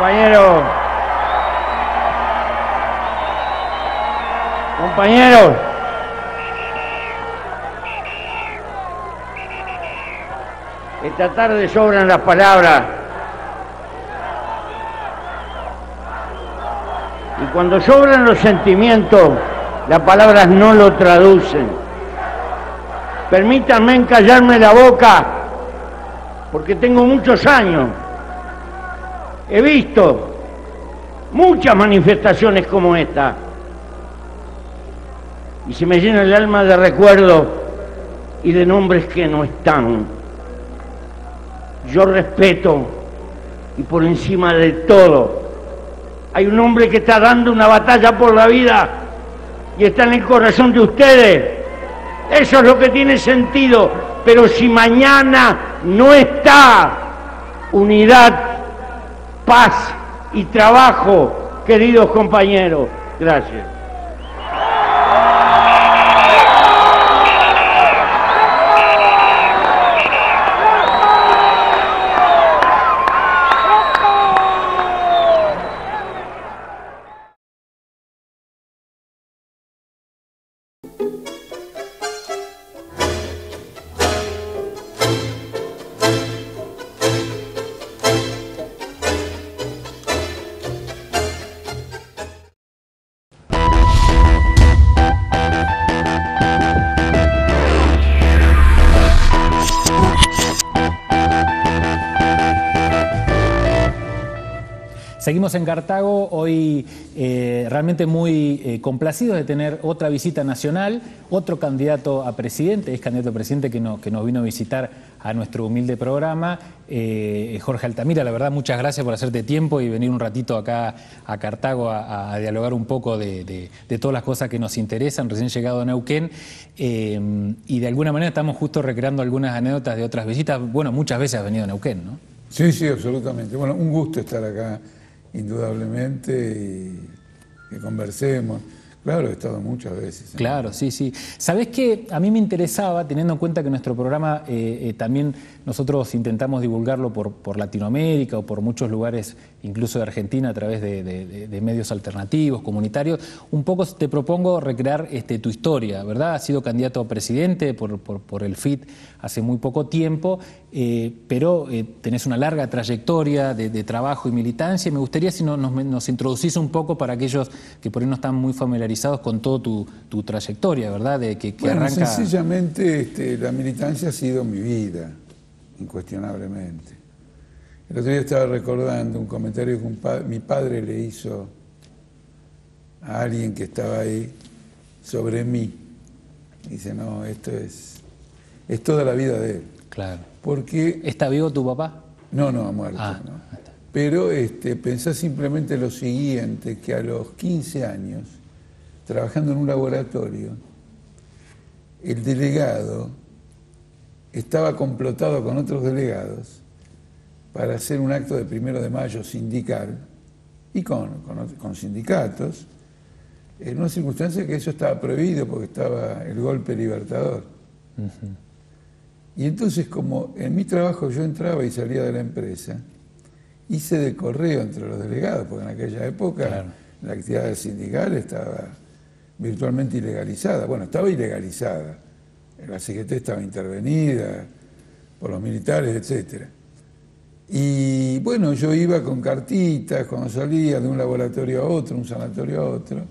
Compañero. Compañeros. Esta tarde sobran las palabras. Y cuando sobran los sentimientos, las palabras no lo traducen. Permítanme encallarme la boca, porque tengo muchos años. He visto muchas manifestaciones como esta. Y se me llena el alma de recuerdos y de nombres que no están. Yo respeto y por encima de todo hay un hombre que está dando una batalla por la vida y está en el corazón de ustedes. Eso es lo que tiene sentido. Pero si mañana no está unidad, paz y trabajo, queridos compañeros, gracias. Seguimos en Cartago, hoy eh, realmente muy eh, complacidos de tener otra visita nacional, otro candidato a presidente, es candidato a presidente que, que nos vino a visitar a nuestro humilde programa, eh, Jorge Altamira, la verdad muchas gracias por hacerte tiempo y venir un ratito acá a Cartago a, dialogar un poco de, todas las cosas que nos interesan, recién llegado a Neuquén, y de alguna manera estamos justo recreando algunas anécdotas de otras visitas, bueno, muchas veces has venido a Neuquén, ¿no? Sí, sí, absolutamente. Bueno, un gusto estar acá indudablemente, y que conversemos. Claro, he estado muchas veces. Claro, sí, sí. Sabes que a mí me interesaba, teniendo en cuenta que nuestro programa eh, eh, también nosotros intentamos divulgarlo por, por, Latinoamérica o por muchos lugares, incluso de Argentina, a través de, medios alternativos, comunitarios, un poco te propongo recrear este, tu historia, ¿verdad? Has sido candidato a presidente por, por, el FIT hace muy poco tiempo, eh, pero tenés una larga trayectoria de, trabajo y militancia. Y me gustaría si nos, nos introducís un poco para aquellos que por ahí no están muy familiarizados con toda tu, trayectoria, ¿verdad? De que, bueno, sencillamente este, la militancia ha sido mi vida, incuestionablemente. El otro día estaba recordando un comentario que mi padre le hizo a alguien que estaba ahí sobre mí. Dice, no, esto es, es toda la vida de él. Claro. Porque... ¿Está vivo tu papá? No, no, ha muerto. Ah, Pero este, pensá simplemente lo siguiente, que a los 15 años trabajando en un laboratorio, el delegado estaba complotado con otros delegados para hacer un acto de primero de mayo sindical y con, con, sindicatos, en una circunstancia que eso estaba prohibido porque estaba el golpe libertador. Y entonces, como en mi trabajo yo entraba y salía de la empresa, hice de correo entre los delegados, porque en aquella época la actividad sindical estaba virtualmente ilegalizada. Bueno, estaba ilegalizada. La CGT estaba intervenida por los militares, etc. Y bueno, yo iba con cartitas cuando salía de un laboratorio a otro, un sanatorio a otro.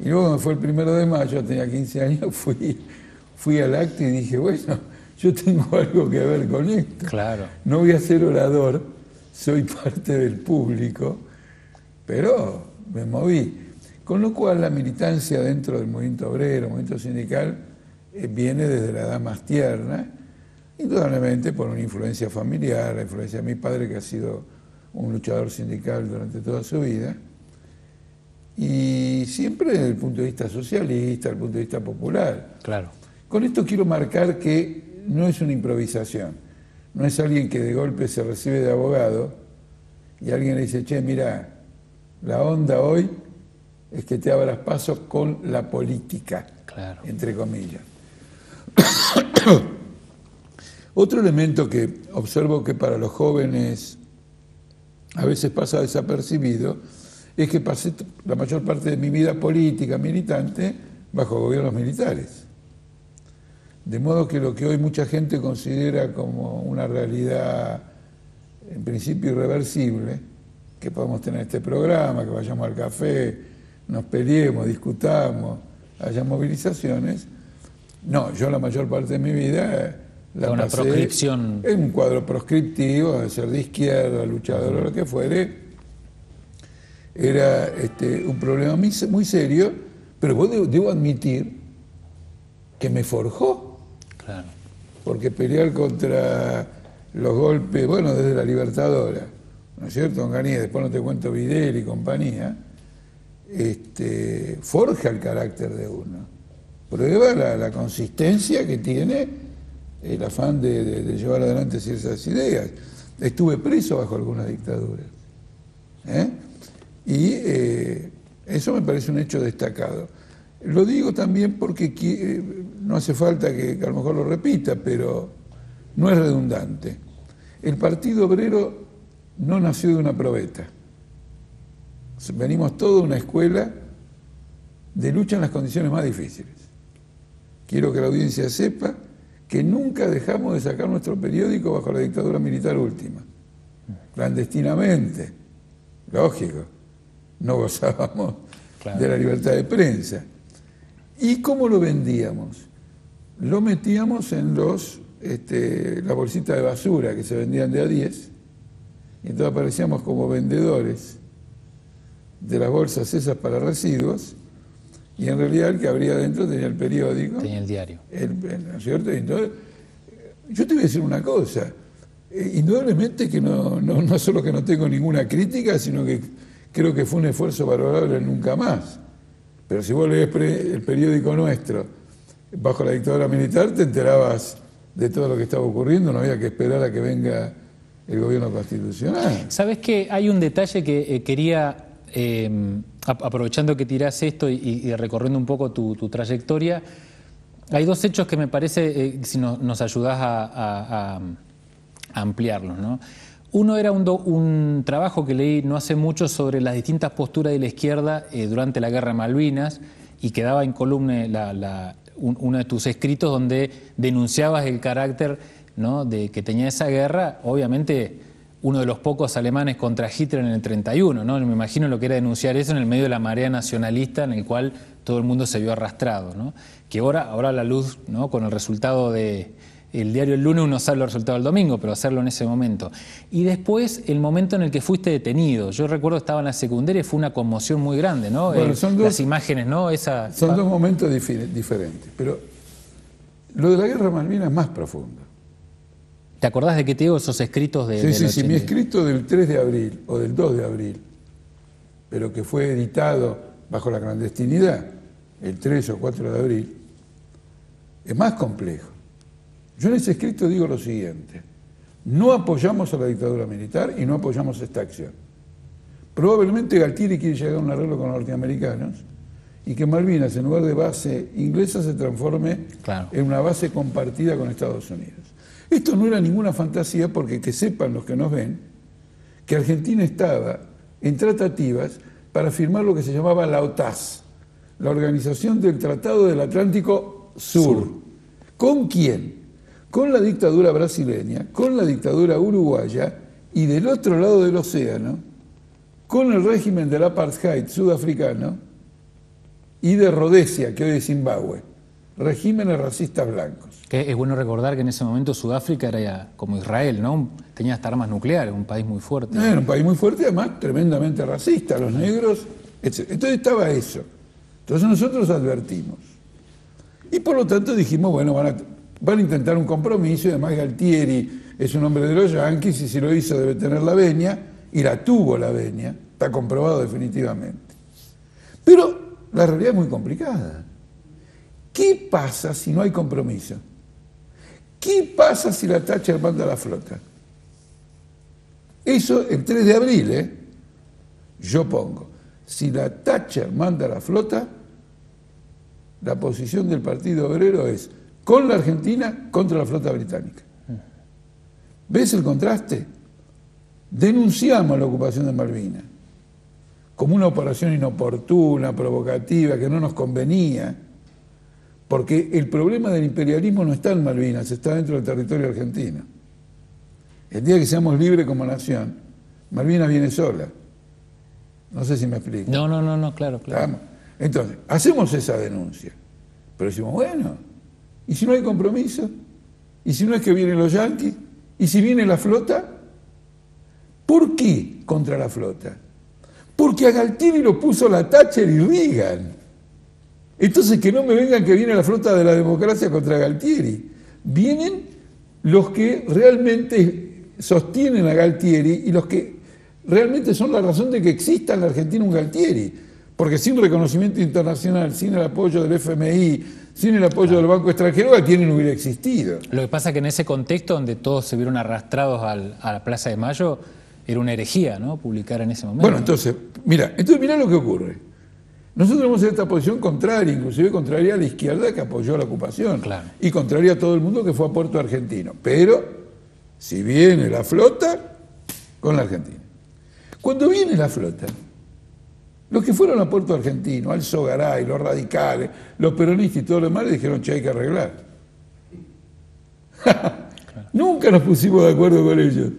Y luego me fue el primero de mayo, tenía 15 años, fui, fui al acto y dije, bueno, yo tengo algo que ver con esto. Claro. No voy a ser orador, soy parte del público, pero me moví. Con lo cual la militancia dentro del movimiento obrero, movimiento sindical, eh, viene desde la edad más tierna, indudablemente por una influencia familiar, la influencia de mi padre que ha sido un luchador sindical durante toda su vida, y siempre desde el punto de vista socialista, desde el punto de vista popular. Claro. Con esto quiero marcar que no es una improvisación, no es alguien que de golpe se recibe de abogado y alguien le dice, che, mira, la onda hoy es que te abras paso con la política, entre comillas. Otro elemento que observo que para los jóvenes a veces pasa desapercibido, es que pasé la mayor parte de mi vida política, militante, bajo gobiernos militares. De modo que lo que hoy mucha gente considera como una realidad en principio irreversible, que podemos tener este programa, que vayamos al café, nos peleemos, discutamos, haya movilizaciones. No, yo la mayor parte de mi vida la una pasé proscripción. en un cuadro proscriptivo, de ser de izquierda, luchador o lo que fuere. Era este, un problema muy, serio, pero debo admitir que me forjó. Porque pelear contra los golpes, bueno, desde la Libertadora, ¿no es cierto, Onganía? Después no te cuento Videl y compañía, este, forja el carácter de uno. Prueba la, consistencia que tiene el afán de, llevar adelante ciertas ideas. Estuve preso bajo algunas dictaduras. ¿eh? Y eh, eso me parece un hecho destacado. Lo digo también porque eh, no hace falta que, que a lo mejor lo repita, pero no es redundante. El Partido Obrero no nació de una probeta. Venimos toda una escuela de lucha en las condiciones más difíciles. Quiero que la audiencia sepa que nunca dejamos de sacar nuestro periódico bajo la dictadura militar última, clandestinamente, lógico, no gozábamos Claro. de la libertad de prensa. ¿Y cómo lo vendíamos? Lo metíamos en los, este, la bolsita de basura que se vendían de a 10, y entonces aparecíamos como vendedores de las bolsas esas para residuos, y en realidad el que abría adentro tenía el periódico. Tenía el diario. El- ¿no es cierto? Entonces, yo te voy a decir una cosa. Eh, indudablemente que no, no, no solo que no tengo ninguna crítica, sino que creo que fue un esfuerzo valorable nunca más. Pero si vos lees el periódico nuestro, bajo la dictadura militar, te enterabas de todo lo que estaba ocurriendo, no había que esperar a que venga el gobierno constitucional. Sabes que hay un detalle que eh, quería, eh, ap- aprovechando que tirás esto y, recorriendo un poco tu, trayectoria, hay dos hechos que me parece, eh, si no- nos ayudás a, ampliarlos. ¿no? Uno era un, trabajo que leí no hace mucho sobre las distintas posturas de la izquierda eh, durante la Guerra de Malvinas y quedaba en columna la- un- uno de tus escritos donde denunciabas el carácter ¿no? de que tenía esa guerra, obviamente uno de los pocos alemanes contra Hitler en el 31, ¿no? Me imagino lo que era denunciar eso en el medio de la marea nacionalista en el cual todo el mundo se vio arrastrado, ¿no? Que ahora, ahora a la luz, ¿no? Con el resultado de el diario el lunes uno sabe los resultados del domingo, pero hacerlo en ese momento. Y después el momento en el que fuiste detenido. Yo recuerdo estaba en la secundaria y fue una conmoción muy grande, ¿no? Bueno, Eh, son dos- Las imágenes, ¿no? Esa Son dos momentos diferentes, pero lo de la guerra de Malvinas es más profundo. ¿Te acordás de que te digo esos escritos de Sí, del sí, sí, mi 80? escrito del 3 de abril o del 2 de abril, pero que fue editado bajo la clandestinidad, el 3 o 4 de abril, es más complejo. Yo en ese escrito digo lo siguiente, no apoyamos a la dictadura militar y no apoyamos esta acción. Probablemente Galtieri quiere llegar a un arreglo con los norteamericanos y que Malvinas, en lugar de base inglesa, se transforme Claro. en una base compartida con Estados Unidos. Esto no era ninguna fantasía porque que sepan los que nos ven que Argentina estaba en tratativas para firmar lo que se llamaba la OTAS, la Organización del Tratado del Atlántico Sur. ¿Con quién? Con la dictadura brasileña, con la dictadura uruguaya y del otro lado del océano, con el régimen del apartheid sudafricano y de Rhodesia, que hoy es Zimbabue, regímenes racistas blancos. Que es bueno recordar que en ese momento Sudáfrica era como Israel, ¿no? Tenía hasta armas nucleares, un país muy fuerte. Era un país muy fuerte, además tremendamente racista, los negros, etc. Entonces estaba eso. Entonces nosotros advertimos. Y por lo tanto dijimos, bueno, van a, van a intentar un compromiso, y además Galtieri es un hombre de los yanquis, y si lo hizo debe tener la venia, y la tuvo la venia, está comprobado definitivamente. Pero la realidad es muy complicada. ¿Qué pasa si no hay compromiso? ¿Qué pasa si la Thatcher manda la flota? Eso el 3 de abril, ¿eh? Yo pongo, si la Thatcher manda la flota, la posición del Partido Obrero es con la Argentina contra la flota británica. ¿Ves el contraste? denunciamos la ocupación de Malvinas como una operación inoportuna, provocativa, que no nos convenía, porque el problema del imperialismo no está en Malvinas, está dentro del territorio argentino. El día que seamos libres como nación, Malvinas viene sola. No sé si me explico. No, no, no, no, claro, claro. Entonces, hacemos esa denuncia. Pero decimos, bueno, ¿y si no hay compromiso? ¿Y si no es que vienen los yanquis? ¿Y si viene la flota? ¿Por qué contra la flota? Porque a Galtieri lo puso la Thatcher y Reagan. Entonces que no me vengan que viene la flota de la democracia contra Galtieri. Vienen los que realmente sostienen a Galtieri y los que realmente son la razón de que exista en la Argentina un Galtieri. Porque sin reconocimiento internacional, sin el apoyo del FMI, sin el apoyo del Banco Extranjero, Galtieri no hubiera existido. Lo que pasa es que en ese contexto donde todos se vieron arrastrados a la Plaza de Mayo, era una herejía, ¿no? Publicar en ese momento. Bueno, entonces, mira, entonces mira lo que ocurre. Nosotros tenemos esta posición contraria, inclusive contraria a la izquierda que apoyó la ocupación. Claro. Y contraria a todo el mundo que fue a Puerto Argentino. Pero, si viene la flota, con la Argentina. Cuando viene la flota, los que fueron a Puerto Argentino, al Sogaray, los radicales, los peronistas y todo lo demás, dijeron, che, hay que arreglar. Nunca nos pusimos de acuerdo con ellos.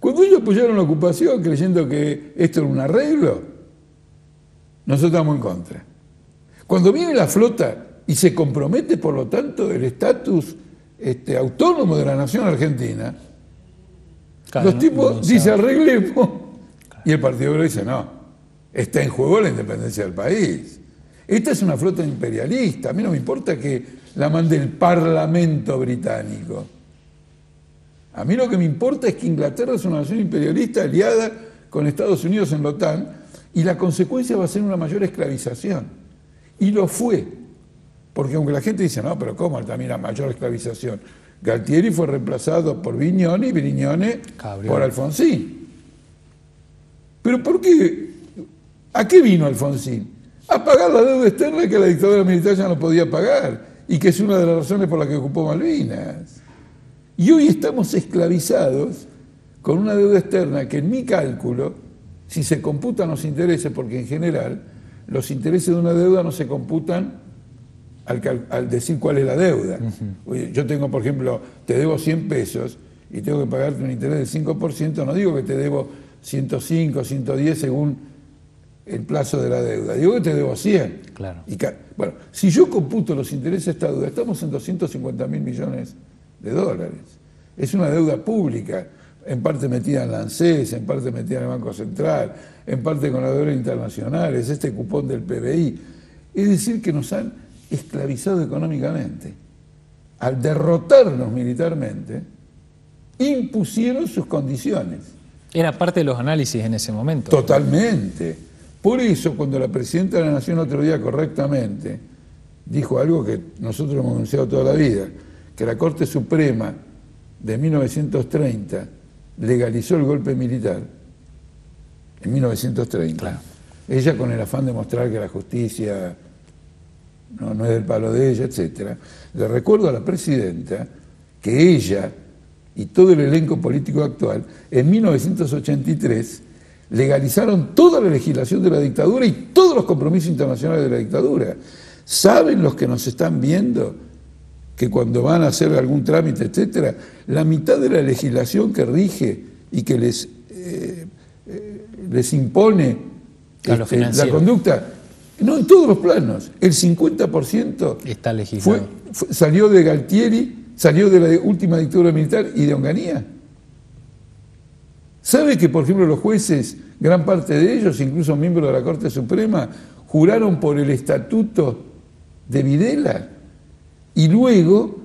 Cuando ellos apoyaron la ocupación creyendo que esto era un arreglo, nosotros estamos en contra. Cuando viene la flota y se compromete, por lo tanto, el estatus este, autónomo de la nación argentina, los tipos dicen arreglemos y el Partido Obrero dice no, está en juego la independencia del país. Esta es una flota imperialista, a mí no me importa que la mande el Parlamento británico. A mí lo que me importa es que Inglaterra es una nación imperialista aliada con Estados Unidos en la OTAN y la consecuencia va a ser una mayor esclavización. Y lo fue. Porque aunque la gente dice, no, pero ¿cómo también la mayor esclavización? Galtieri fue reemplazado por Vignone y Vignone por Alfonsín. ¿Pero por qué? ¿A qué vino Alfonsín? A pagar la deuda externa que la dictadura militar ya no podía pagar y que es una de las razones por las que ocupó Malvinas. Y hoy estamos esclavizados con una deuda externa que en mi cálculo, si se computan los intereses, porque en general los intereses de una deuda no se computan al, decir cuál es la deuda. Yo tengo, por ejemplo, te debo 100 pesos y tengo que pagarte un interés del 5%, no digo que te debo 105, 110 según el plazo de la deuda, digo que te debo 100. Claro. Y, bueno, si yo computo los intereses de esta deuda, estamos en 250 mil millones de dólares. Es una deuda pública, en parte metida en la ANSES, en parte metida en el Banco Central, en parte con la deuda internacional, es este cupón del PBI. Es decir, que nos han esclavizado económicamente. Al derrotarnos militarmente, impusieron sus condiciones. Era parte de los análisis en ese momento. Totalmente. Por eso, cuando la Presidenta de la Nación otro día correctamente dijo algo que nosotros hemos anunciado toda la vida, que la Corte Suprema de 1930 legalizó el golpe militar, en 1930, ella con el afán de mostrar que la justicia no, no es del palo de ella, etc., le recuerdo a la presidenta que ella y todo el elenco político actual, en 1983, legalizaron toda la legislación de la dictadura y todos los compromisos internacionales de la dictadura. ¿Saben los que nos están viendo que cuando van a hacer algún trámite, etcétera, la mitad de la legislación que rige y que les, eh, eh, les impone este, la conducta, no en todos los planos, el 50% Está fue, salió de Galtieri, salió de la última dictadura militar y de Onganía. ¿Sabe que, por ejemplo, los jueces, gran parte de ellos, incluso miembros de la Corte Suprema, juraron por el estatuto de Videla? Y luego,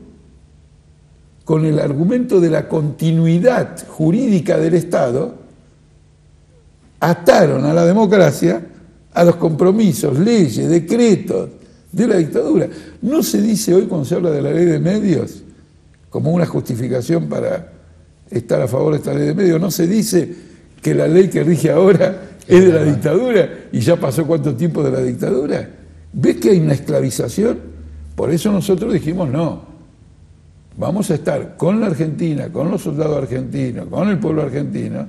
con el argumento de la continuidad jurídica del Estado, ataron a la democracia a los compromisos, leyes, decretos de la dictadura. No se dice hoy cuando se habla de la ley de medios como una justificación para estar a favor de esta ley de medios, no se dice que la ley que rige ahora es de la dictadura y ya pasó cuánto tiempo de la dictadura. ¿Ves que hay una esclavización? Por eso nosotros dijimos no. Vamos a estar con la Argentina, con los soldados argentinos, con el pueblo argentino,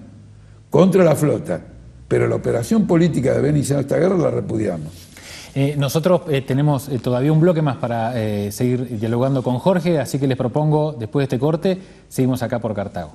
contra la flota, pero la operación política de iniciado esta guerra la repudiamos. Eh, nosotros eh, tenemos eh, todavía un bloque más para seguir dialogando con Jorge, así que les propongo, después de este corte, seguimos acá por Cartago.